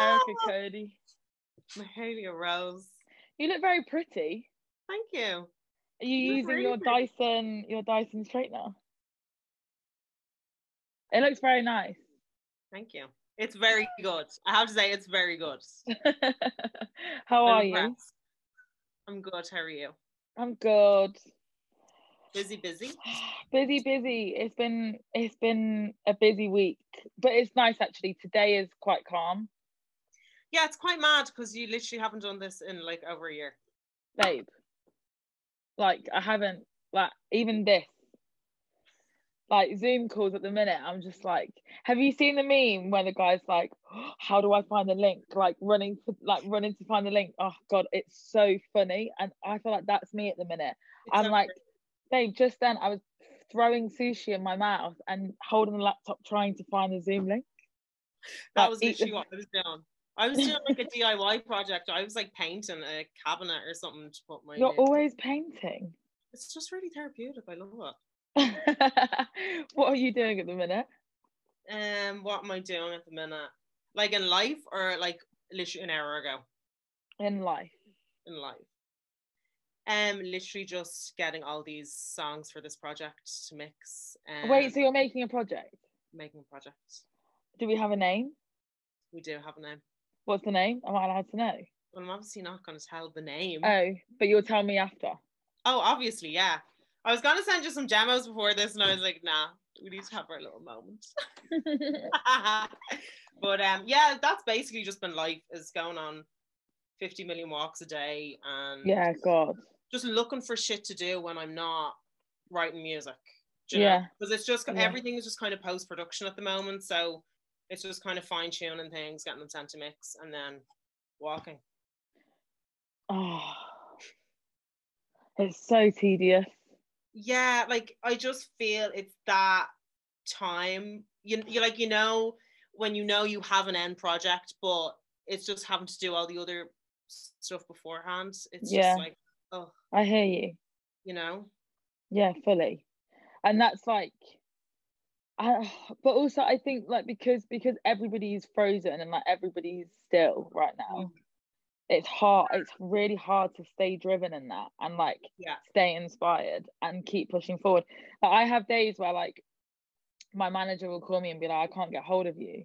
Erica Cody. Mahalia Rose. You look very pretty. Thank you. Are you You using really your pretty. Dyson your Dyson straightener? It looks very nice. Thank you. It's very good. I have to say, it's very good. How I'm are you? impressed. I'm good. How are you? I'm good. Busy, busy. Busy, busy. It's been it's been a busy week, but it's nice actually. Today is quite calm, Yeah, it's quite mad because you literally haven't done this in like over a year. babe. Like I haven't like even this. Like Zoom calls at the minute, I'm just like, have you seen the meme where the guy's like, how do I find the link? Like running to like running to find the link. Oh god, it's so funny, and I feel like that's me at the minute. It's I'm so like, babe, just then I was throwing sushi in my mouth and holding the laptop trying to find the Zoom link. that like, was the- literally what I was doing. I was doing like a DIY project. I was like painting a cabinet or something to put my. You're always painting. It's just really therapeutic. I love it. what are you doing at the minute? Um, what am I doing at the minute? Like in life, or like literally an hour ago In life. in life? Um, literally just getting all these songs for this project to mix. Um, Wait, so you're making a project? making a project. Do we have a name? We do have a name. What's the name? Am I allowed to know? Well, I'm obviously not going to tell the name. Oh, but you'll tell me after. oh, obviously, yeah. I was gonna send you some demos before this, and I was like, nah, we need to have our little moment. but um, yeah, that's basically just been life is going on 50 million walks a day and yeah, God. just looking for shit to do when I'm not writing music. Yeah. Because it's just Yeah. everything is just kind of post production at the moment. So it's just kind of fine tuning things, getting them sent to mix, and then walking. Oh, it's so tedious. Yeah, like I just feel it's that time. You you like you know when you know you have an end project, but it's just having to do all the other stuff beforehand. It's Yeah. just like oh, I hear you. you know. Yeah, fully. And that's like I, but also I think like because because everybody's frozen and like everybody's still right now, it's hard it's really hard to stay driven in that and like Yeah. stay inspired and keep pushing forward. Like I have days where like my manager will call me and be like, I can't get hold of you.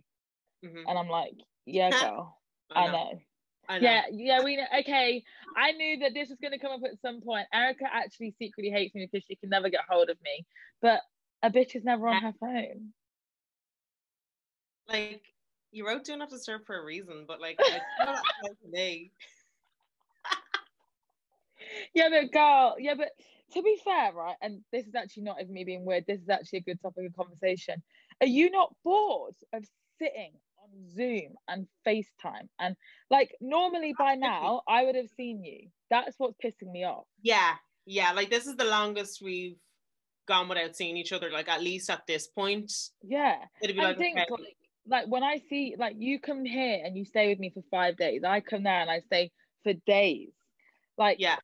Mhm. And I'm like, Yeah, girl, I know. I know. Yeah, yeah, we know. Okay, I knew that this was going to come up at some point. Erica actually secretly hates me because she can never get hold of me, but a bitch is never on her phone. Like you wrote "Do Not Disturb" for a reason, but like I feel that's like me. Yeah, but girl, yeah, but to be fair, right, and this is actually not even me being weird. This is actually a good topic of conversation. Are you not bored of sitting on Zoom and FaceTime? And like normally by now, I would have seen you. That's what's pissing me off. Yeah, yeah. Like this is the longest we've gone without seeing each other. Like at least at this point, Yeah. it'd be I like think okay, like, like when I see like you come here and you stay with me for five days, I come there and I stay for days. Like yeah.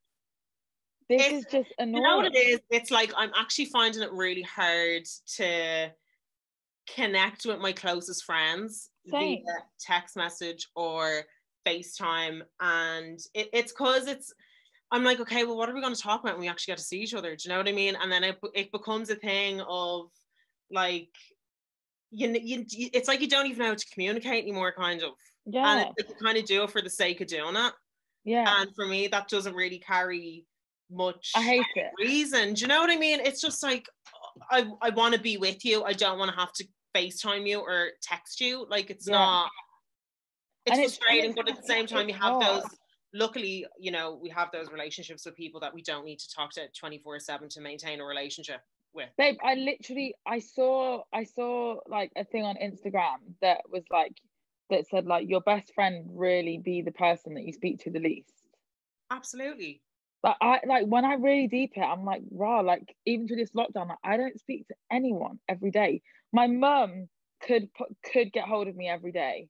this It's- is just annoying. You know what it is? It's like I'm actually finding it really hard to connect with my closest friends Same. via text message or FaceTime. And it, it's because it's, I'm like, okay, well, what are we going to talk about when we actually get to see each other? Do you know what I mean? And then it, it becomes a thing of like, you, you, it's like you don't even know how to communicate anymore, kind of. And Yeah, it's like you kind of do it for the sake of doing it. yeah. And for me, that doesn't really carry much I hate it. reason. Do you know what I mean? It's just like I I want to be with you. I don't want to have to FaceTime you or text you. Like it's Yeah. not it's And and frustrating, it's- but at the same time you have hard. those luckily, you know, we have those relationships with people that we don't need to talk to 24-7 to maintain a relationship with. Babe, I literally I saw I saw like a thing on Instagram that was like that said like your best friend really be the person that you speak to the least. Absolutely. Like I like when I really deep it, I'm like, raw, like even through this lockdown, like, I don't speak to anyone every day. My mum could put could get hold of me every day,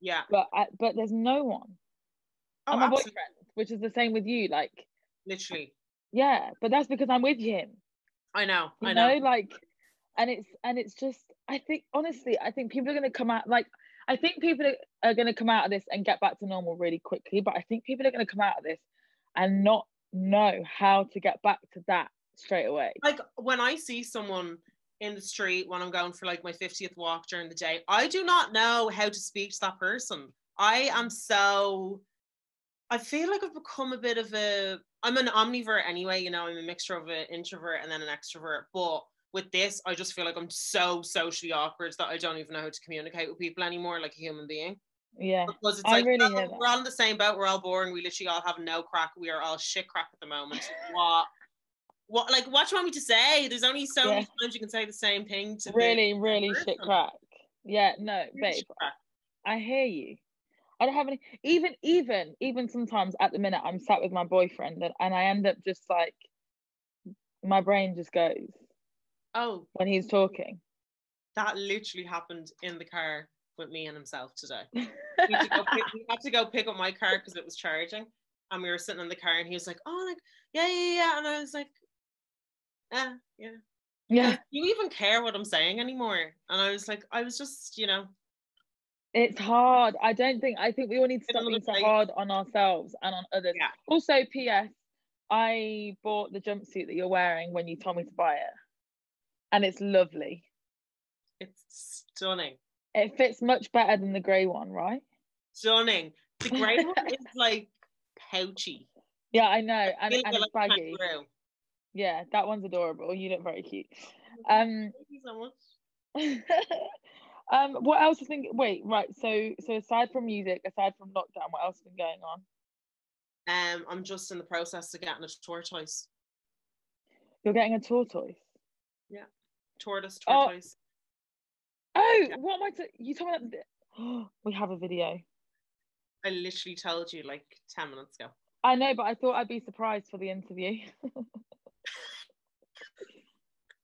Yeah. but I, but there's no one. Oh, and my absolutely. boyfriend, which is the same with you, like Literally. yeah, but that's because I'm with him. I know. you I know? know. like and it's and it's just i think honestly i think people are going to come out like I think people are, are going to come out of this and get back to normal really quickly, but I think people are going to come out of this and not know how to get back to that straight away. Like when I see someone in the street when I'm going for like my 50th walk during the day, I do not know how to speak to that person. I am so I feel like I've become a bit of a I'm an ambivert anyway, you know, I'm a mixture of an introvert and then an extrovert. But with this, I just feel like I'm so socially awkward that I don't even know how to communicate with people anymore like a human being. Yeah. Because it's I like really we're all in the same boat, we're all boring, we literally all have no crack, we are all shit crack at the moment. what what like what do you want me to say? There's only so many Yeah. times you can say the same thing to Really, really shit crack. Yeah, no, Really babe, crack. I hear you. I don't have any even even even sometimes at the minute I'm sat with my boyfriend and, and I end up just like my brain just goes Oh, when he's talking. that literally happened in the car with me and himself today. we had to go pick, we had to go pick up my car because it was charging, and we were sitting in the car, and he was like, "Oh, like yeah, yeah, yeah," and I was like, ah, "Yeah, yeah." yeah, Do you even care what I'm saying anymore? And I was like, I was just, you know, it's hard. I don't think I think we all need to stop being so hard on ourselves and on others. Yeah. Also, P.S. I bought the jumpsuit that you're wearing when you told me to buy it. And it's lovely. it's stunning, It fits much better than the grey one, right? stunning. The grey one is like pouchy. Yeah, I know. And, Feels and it's like baggy. kangaroo. Yeah, that one's adorable. You look very cute. Um Thank you so much. Um what else is thinking wait, right. So so aside from music, aside from lockdown, what else has been going on? Um, I'm just in the process of getting a tortoise, You're getting a tortoise. Yeah, tortoise, Oh. tortoise. Oh, Yeah. what am I you told me that we have a video. I literally told you like ten minutes ago. I know, but I thought I'd be surprised for the interview.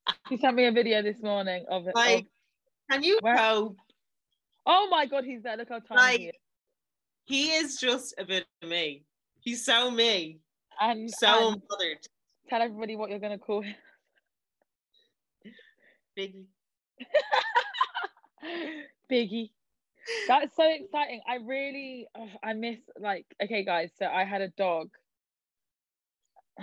he sent me a video this morning of it. Like, can you Where- oh my god, he's there. Look how tiny Like, he is. He is just a bit of me. He's so me, And, so and unbothered. tell everybody what you're gonna call him. Biggie. Biggie. That's so exciting. I really, oh, I miss like. Okay, guys. So I had a dog.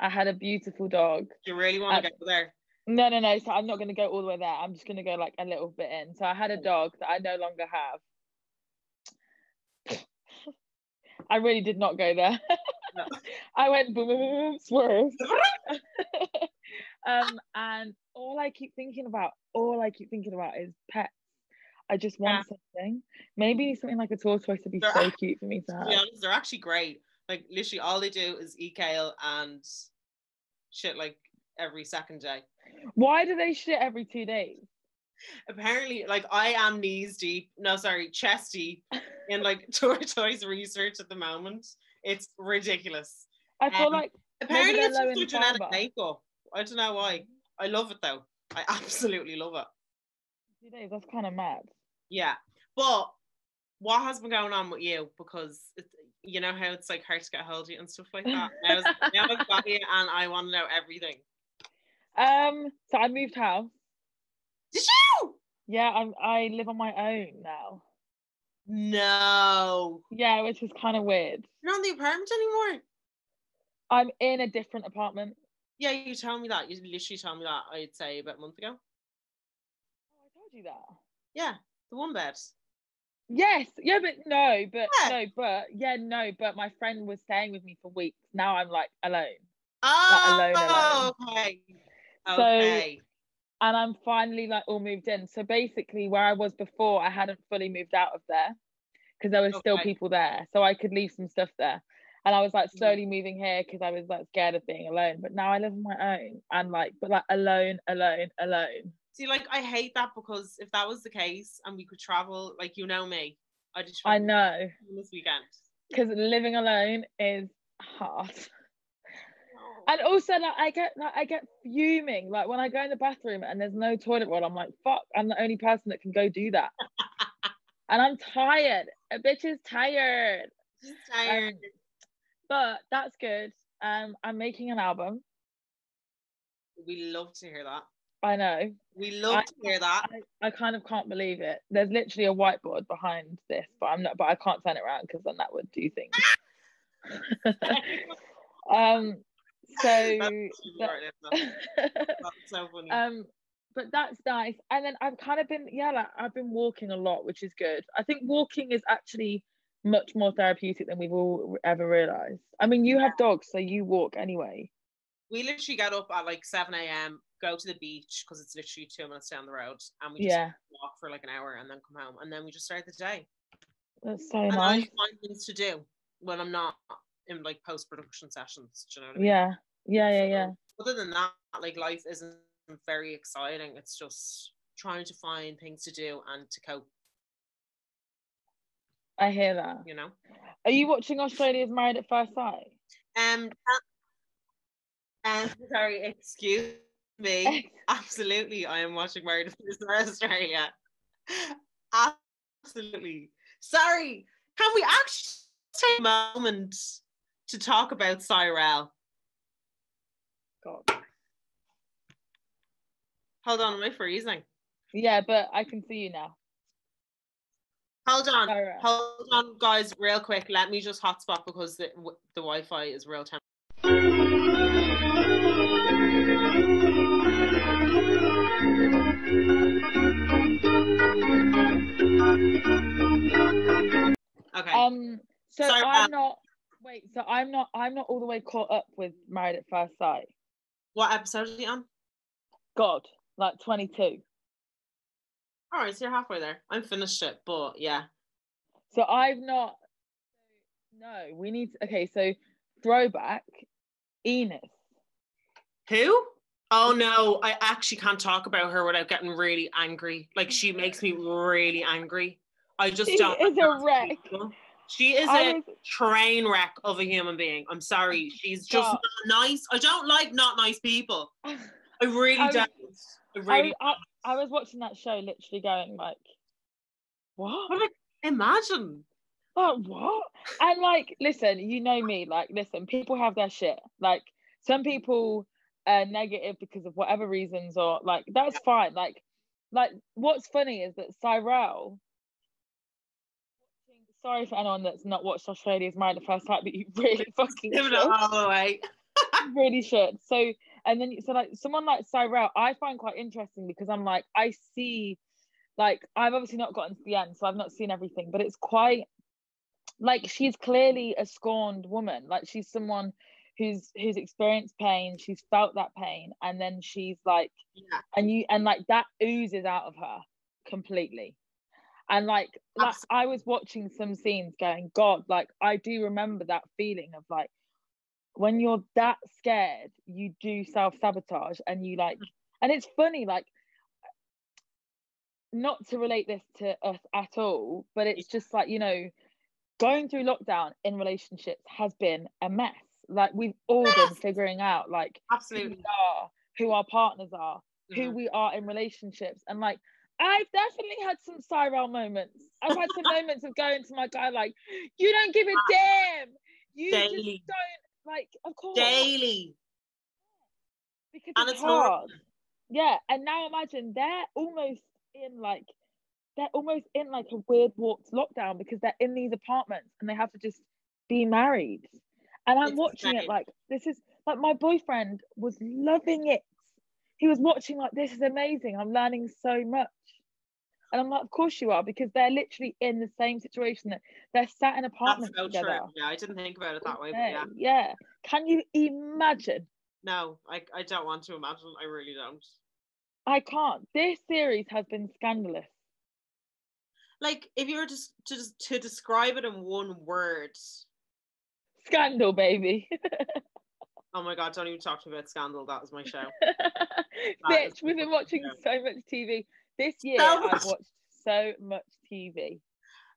I had a beautiful dog. You really want to go there? No, no, no. So I'm not going to go all the way there. I'm just going to go like a little bit in. So I had a dog that I no longer have. I really did not go there. No. I went boom, boom, boom, boom, swerve. um, and all I keep thinking about, all I keep thinking about is pets. I just want something. Maybe something like a tortoise would be They're so act- cute for me to To be honest, they're actually great. Like literally, all they do is eat kale and shit like every second day. Why do they shit every two days? Apparently, like I am knees deep. No, sorry, chest deep in like tortoise research at the moment. It's ridiculous. I feel Um, like Apparently, it's just in genetic fibre. makeup. I don't know why. I love it though. I absolutely love it. two days. That's kind of mad. Yeah. But what has been going on with you? Because it's, you know how it's like hard to get a hold of you and stuff like that. Now I've got you and I want to know everything. Um, so I moved house. Did you? Yeah, I'm I live on my own now. No. Yeah, which is kind of weird. You're not in the apartment anymore. I'm in a different apartment. Yeah, you told me that. You literally told me that, I'd say about a month ago. Oh, I told you that. Yeah, the one bed. Yes, yeah, but no, but Yeah. no, but yeah, no, but my friend was staying with me for weeks. Now I'm like alone. Oh, alone, alone. okay. So- And I'm finally like all moved in. So basically where I was before, I hadn't fully moved out of there because there was still people there. So I could leave some stuff there. And I was like Mhm. slowly moving here because I was like scared of being alone. But now I live on my own and like, but like alone, alone, alone. See, like, I hate that because if that was the case and we could travel, like, you know me, I just I know this weekend. because living alone is hard. And also, like, I get like I get fuming. Like when I go in the bathroom and there's no toilet roll, I'm like, fuck, I'm the only person that can go do that. and I'm tired. A bitch is tired. Just tired. Um, but that's good. Um, I'm making an album. we love to hear that. I know. We love I- to hear that. I, I kind of can't believe it. There's literally a whiteboard behind this, but I'm not. But I can't turn it around because then that would do things. um. So. That's right, isn't? That's so um but that's nice and then i've kind of been yeah like i've been walking a lot which is good i think walking is actually much more therapeutic than we've all ever realized i mean you have dogs so you walk anyway we literally get up at like 7 a.m., go to the beach because it's literally two minutes down the road, and we just yeah walk for like an hour and then come home, and then we just start the day. that's so and I find things to do when I'm not in like post production sessions. Do you know what I mean? yeah yeah yeah yeah So, Other than that, like life isn't very exciting. It's just trying to find things to do and to cope. i hear that You know. are you watching australia's married at first sight Um. And sorry, excuse me. Absolutely, I am watching Married at First Sight Australia. Absolutely. Sorry, can we actually take a moment to talk about Cyrell? God. Hold on, am I freezing? yeah but i can see you now Hold on, hold on, guys, real quick. Let me just hotspot because the the Wi-Fi is real time. Okay. um so Sorry, i'm not wait so i'm not i'm not all the way caught up with married at first sight what episode are you on? god like 22 All right, so you're halfway there. I'm finished it, but yeah. So I've not. No, we need. Okay, so throwback, Ines. Who? Oh no, I actually can't talk about her without getting really angry. Like she makes me really angry. I just She don't. is a wreck. people. She is I a was, train wreck of a human being. I'm sorry. Oh She's just not nice. I don't like not nice people. I really I don't. I I, really I, I was watching that show, literally going like, what? What imagine. Like what? And like, listen, you know me. Like, listen, people have their shit. Like, some people are negative because of whatever reasons, or like that's fine. Like, like what's funny is that Cyrell. Sorry for anyone that's not watched Australia's Married at First Sight, but you really fucking Give it should. all the way. really should. So and then so like someone like Cyrell, I find quite interesting because I'm like I see, like I've obviously not gotten to the end, so I've not seen everything, but it's quite like she's clearly a scorned woman. Like she's someone who's who's experienced pain, she's felt that pain, and then she's like, Yeah. and you and like that oozes out of her completely. And like, like I was watching some scenes going, God, like I do remember that feeling of like when you're that scared, you do self sabotage and you like, and it's funny, like, not to relate this to us at all, but it's just like, you know, going through lockdown in relationships has been a mess. Like, we've all been figuring out, like, who Absolutely. we are, who our partners are, who Mhm. we are in relationships. And like, I've definitely had some Cyrell moments. I've had some moments of going to my guy, like, you don't give a ah, damn. You Daily. just don't, like, of course. Daily. Because And it's, hard. Yeah. And now imagine they're almost in like, they're almost in like a weird warped lockdown because they're in these apartments and they have to just be married. And I'm It's watching it like, this is like my boyfriend was loving it. He was watching like, this is amazing. I'm learning so much. And I'm like, of course you are, because they're literally in the same situation that they're sat in That's apartments so together. true. Yeah, I didn't think about it that way, but yeah. yeah. Can you imagine? No, I, I don't want to imagine. I really don't. I can't. This series has been scandalous. Like, if you were just to just to describe it in one word, Scandal, baby. oh my god, don't even talk to me about Scandal. That was my show. Bitch, we've been watching true. so much TV. This year, So I've watched so much TV.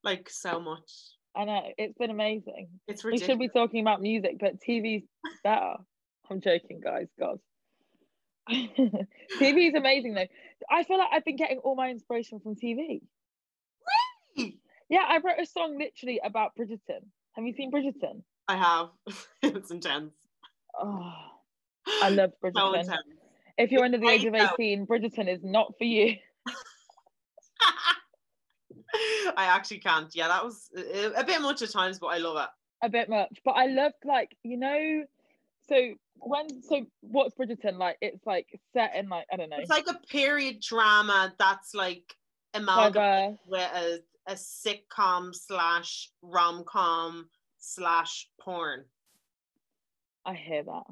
Like so much. I know, it's been amazing. It's ridiculous. We should be talking about music, but TV's better. I'm joking, guys. God. TV is amazing, though. I feel like I've been getting all my inspiration from TV. Really? Yeah, I wrote a song literally about Bridgerton. Have you seen Bridgerton? I have. it's intense. Oh, I love Bridgerton. If you're under the age of 18, Bridgerton is not for you. I actually can't. Yeah, that was a, a bit much at times, but I love it. a bit much but i loved like you know so when so what's bridgerton like it's like set in like i don't know It's like a period drama that's like amalgamated diverse. with a, a sitcom slash rom com slash porn. I hear that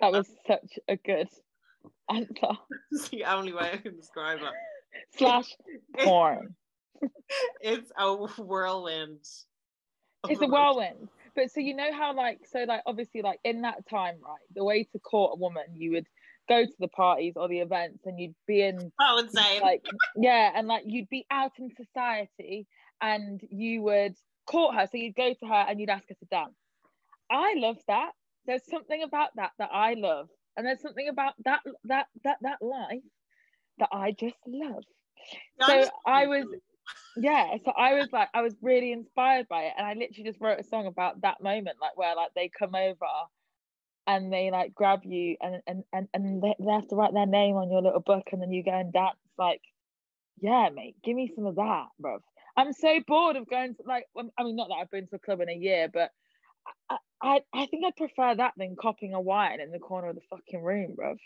that was such a good answer It's the only way I can describe it. slash porn It's a whirlwind. it's a whirlwind but so you know how like so like obviously like in that time right the way to court a woman you would go to the parties or the events and you'd be in So insane. like yeah and like you'd be out in society and you would court her so you'd go to her and you'd ask her to dance i love that. There's something about that that i love. And there's something about that that that that life that i just love. So just- was yeah so i was like i was really inspired by it. And i literally just wrote a song about that moment like where like they come over and they like grab you and and and, and they, they have to write their name on your little book and then you go and dance like yeah mate give me some of that bruv. I'm so bored of going to like i mean not that i've been to a club in a year but i i, I think i'd prefer that than copping a wine in the corner of the fucking room bruv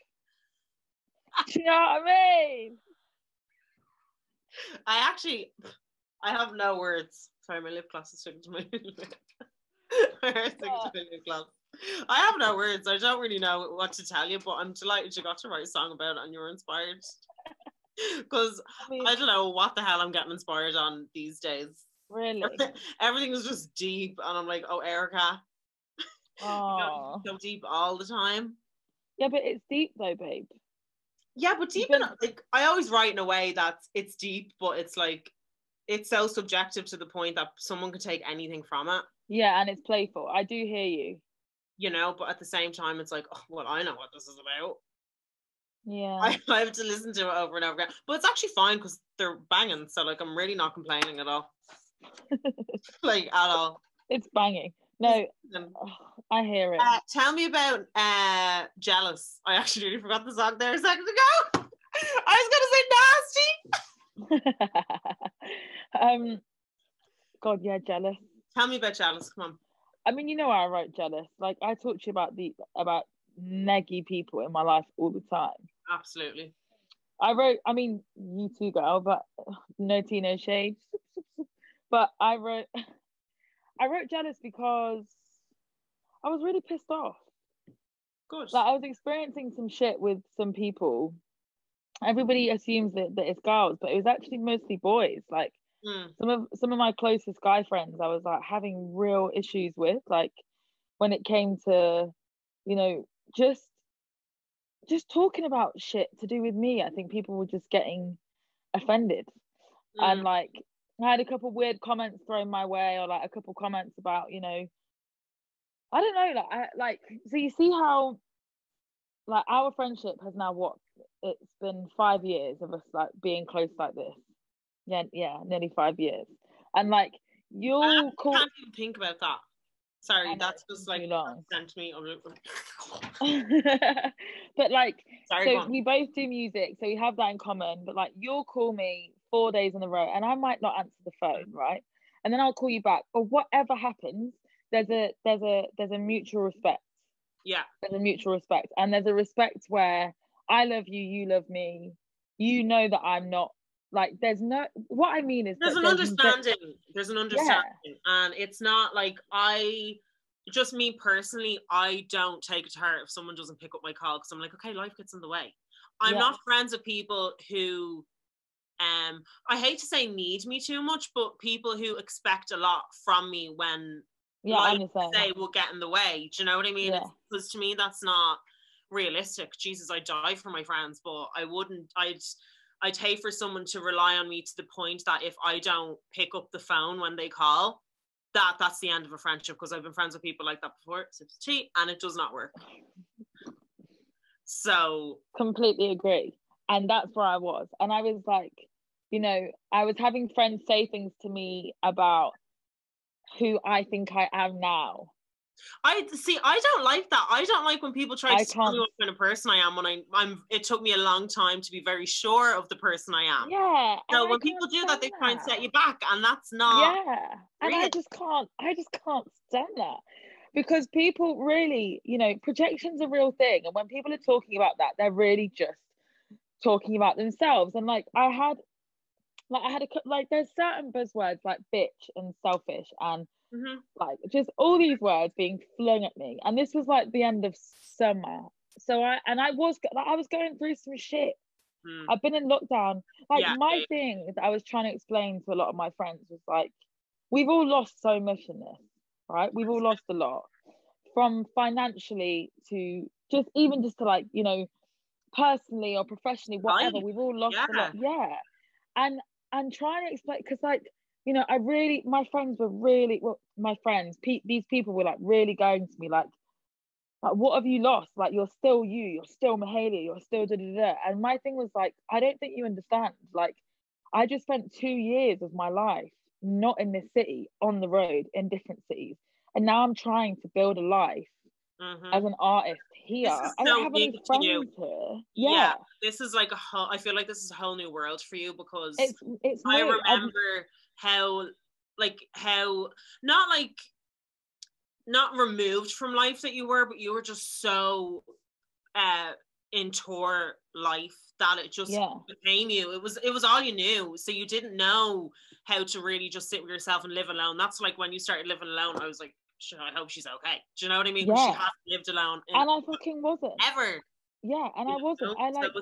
do you know what i mean I actually, I have no words. Sorry, my lip gloss is sticking to my lip. my sticking to my lip gloss. I have no words. I don't really know what to tell you, but I'm delighted you got to write a song about it and you were inspired. Because I mean, I don't know what the hell I'm getting inspired on these days. Really Everything is just deep, and I'm like, oh, Erica, you oh go so deep all the time. yeah but it's deep though babe Yeah, but deep enough. Like I always write in a way that it's deep, but it's like it's so subjective to the point that someone could take anything from it, yeah and it's playful i do hear you you know. But at the same time, it's like, oh, well, I know what this is about. yeah I, I have to listen to it over and over again. But it's actually fine because they're banging. So like, I'm really not complaining at all. like at all. it's banging no oh, i hear it uh, tell me about uh jealous. I actually really forgot the song there a second ago. I was gonna say nasty. um god yeah jealous Tell me about jealous. Come on. i mean you know i wrote jealous like i talk to you about the about neggy people in my life all the time Absolutely. i wrote i mean you too girl but no tea no shade but i wrote i wrote jealous because i was really pissed off Good. like I was experiencing some shit with some people. Everybody assumes that, that it's girls, but it was actually mostly boys. Like Mm. some of some of my closest guy friends, I was like having real issues with, like when it came to, you know, just just talking about shit to do with me. I think people were just getting offended, and Mm. like I had a couple weird comments thrown my way, or like a couple comments about, you know, I don't know, like I like so you see how like our friendship has now what it's been five years of us like being close like this. Yeah, yeah, nearly five years. And like you'll call can't even think about that. Sorry, I that's just like sent me. on- but like Sorry, so we both do music, so we have that in common. But like you'll call me four days in a row and I might not answer the phone, mm. right? And then I'll call you back. Or whatever happens, there's a there's a there's a mutual respect. yeah, there's a mutual respect and there's a respect where i love you you love me you know that i'm not like there's no what i mean is there's an understanding. There's an understanding, and it's not like I. Just me personally, I don't take it to heart if someone doesn't pick up my call because I'm like, okay, life gets in the way. I'm Yeah. not friends with people who, um, I hate to say need me too much, but people who expect a lot from me when yeah i'm say will get in the way. Do you know what I mean? Yeah. Because to me, that's not realistic. Jesus, I die for my friends, but I wouldn't. I'd. I'd hate for someone to rely on me to the point that if I don't pick up the phone when they call, that that's the end of a friendship. Because I've been friends with people like that before, sips tea, and it does not work. So completely agree and that's where i was and i was like you know i was having friends say things to me about who i think i am now I see. I don't like that. I don't like when people try to tell me what kind of person I am. When I, I'm, it took me a long time to be very sure of the person I am. Yeah. So when people do that, they try and set you back, and that's not. yeah and i just can't i just can't stand that because people really you know projection's a real thing and when people are talking about that they're really just talking about themselves and like i had like i had a like there's certain buzzwords like bitch and selfish and Mhm. like just all these words being flung at me and this was like the end of summer so i and i was like, i was going through some shit Mm. I've been in lockdown. Like Yeah, my thing that I was trying to explain to a lot of my friends was like, we've all lost so much in this, right? We've all lost a lot from financially to just even just to like, you know, personally or professionally, whatever. Life, We've all lost a lot. Yeah. And and trying to explain because like, you know, I really my friends were really well, my friends, pe- these people were like really going to me like like what have you lost like you're still you you're still mahalia you're still da, da, da. and my thing was like i don't think you understand like i just spent two years of my life not in this city on the road in different cities and now i'm trying to build a life Mhm. as an artist here is i so don't have any friends here Yeah. yeah, This is like a whole. I feel like this is a whole new world for you because it's it's I new. Remember how, like, how not like not removed from life that you were, but you were just so uh in tour life that it just yeah became you. It was it was all you knew. So you didn't know how to really just sit with yourself and live alone. That's like when you started living alone, I was like, "Shit, I hope she's okay. Do you know what I mean? 'Cause She Yeah. hasn't lived alone in and i fucking wasn't ever. yeah and i wasn't know? i So like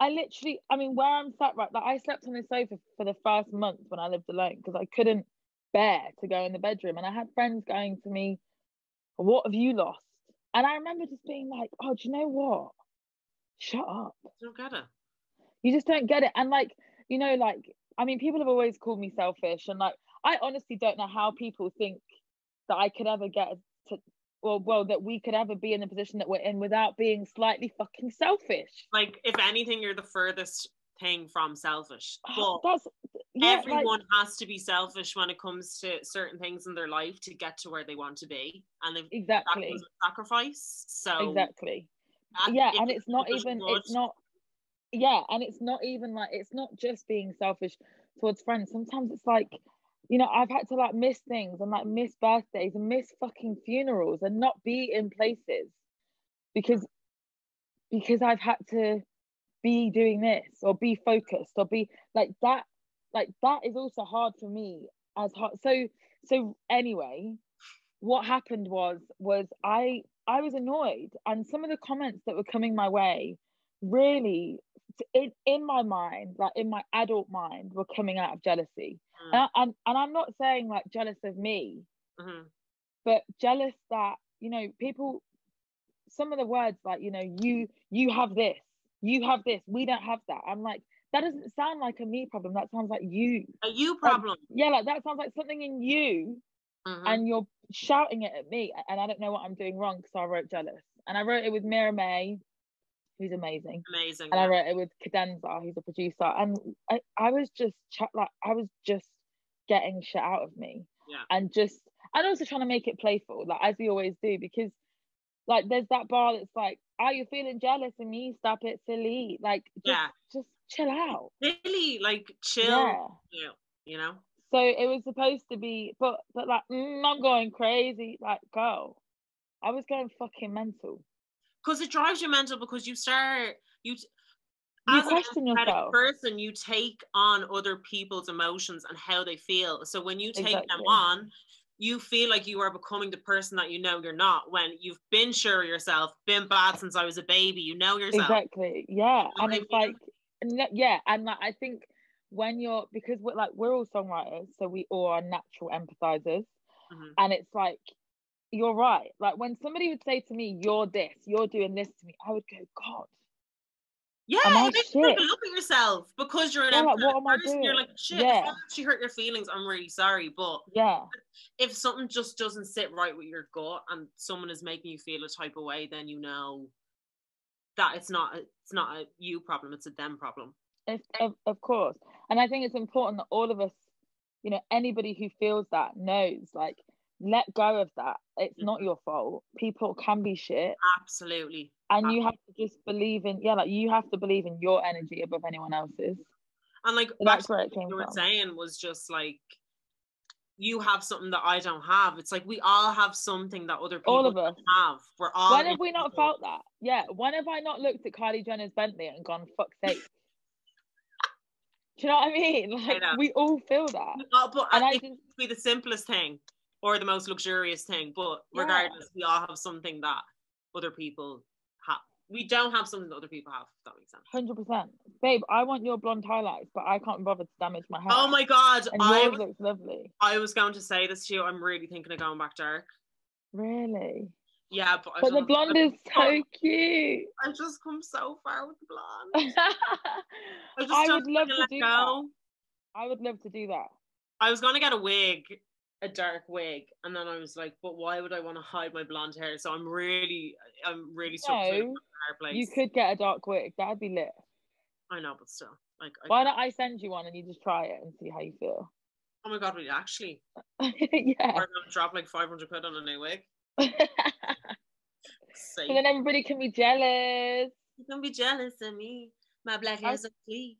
I literally, I mean, where I'm sat right, like I slept on the sofa for the first month when I lived alone because I couldn't bear to go in the bedroom. And I had friends going to me, What have you lost? And I remember just being like, Oh, do you know what? Shut up. I don't get it. You just don't get it. And like, you know, like, I mean, people have always called me selfish. And like, I honestly don't know how people think that I could ever get to, well, well, that we could ever be in the position that we're in without being slightly fucking selfish. Like, if anything, you're the furthest thing from selfish. Ah, but That's, yeah, like- everyone has to be selfish when it comes to certain things in their life to get to where they want to be, and that exactly. sacrifice. So exactly yeah and it's not even good, it's not yeah and it's not even like it's not just being selfish towards friends sometimes it's like you know i've had to like miss things and like miss birthdays and miss fucking funerals and not be in places because because i've had to be doing this or be focused or be like that like that is also hard for me as hard so so anyway what happened was was i i was annoyed and some of the comments that were coming my way really in, in my mind like in my adult mind were coming out of jealousy Mm, and, I, and, and i'm not saying like jealous of me mhm. but jealous that you know people some of the words like you know you you have this you have this we don't have that i'm like that doesn't sound like a me problem that sounds like you a you problem. yeah like that sounds like something in you Mhm. and you're shouting it at me and i don't know what i'm doing wrong because i wrote jealous and i wrote it with mira may who's amazing Amazing. and i wrote it with cadenza who's a producer and i, I was just ch- like i was just getting shit out of me Yeah. and just and also trying to make it playful like as we always do because like there's that bar that's like are you feeling jealous of me stop it silly like just, Yeah. just chill out really like chill. yeah You, you know. so it was supposed to be but but like mm, i'm going crazy like girl, i was going fucking mental because it drives you mental because you start you You as question an yourself. person you take on other people's emotions and how they feel so when you take them on you feel like you are becoming the person that you know you're not when you've been sure of yourself been bad since i was a baby you know yourself exactly yeah and I it's mean? like yeah and like i think when you're because we're like we're all songwriters so we all are natural empathizers Mhm. and it's like you're right like when somebody would say to me you're this you're doing this to me i would go god yeah Am I it makes you take a look at yourself because you're an Yeah, like, empathetic what am I person you're like shit Yeah. if I actually hurt your feelings i'm really sorry but yeah if something just doesn't sit right with your gut and someone is making you feel a type of way, then you know that it's not a, it's not a you problem, it's a them problem. If, of, of course. And I think it's important that all of us, you know, anybody who feels that knows like let go of that. It's mm. not your fault. People can be shit. Absolutely. And you have to just believe in yeah, like you have to believe in your energy above anyone else's. And like that's where it came you were from. saying was just like you have something that I don't have. It's like we all have something that other people All of us. have. We're all When have we not felt that? Yeah. When have I not looked at Kylie Jenner's Bentley and gone, fuck's sake? Do you know what I mean? Like know. we all feel that. But And I I think just it could be the simplest thing or the most luxurious thing. But Yeah. regardless, we all have something that other people have. We don't have something that other people have. If that makes sense. hundred percent. Babe, I want your blonde highlights, but I can't bother to damage my hair. Oh my god! and I yours was, looks lovely. I was going to say this to you. I'm really thinking of going back dark. Really? Yeah, but, But the blonde is so cute. I've just come so far with the blonde. I I I would love wanna do go. that. would love to do that. I was gonna get a wig, a dark wig, and then I was like, but why would I want to hide my blonde hair? So I'm really, I'm really No. You could get a dark wig. That'd be lit. I know, but still, like, I, Why don't I send you one and you just try it and see how you feel? oh my god, we actually, yeah. we're gonna drop like 500 quid on a new wig. so then everybody can be jealous. you can be jealous of me. My black hair's a fleek.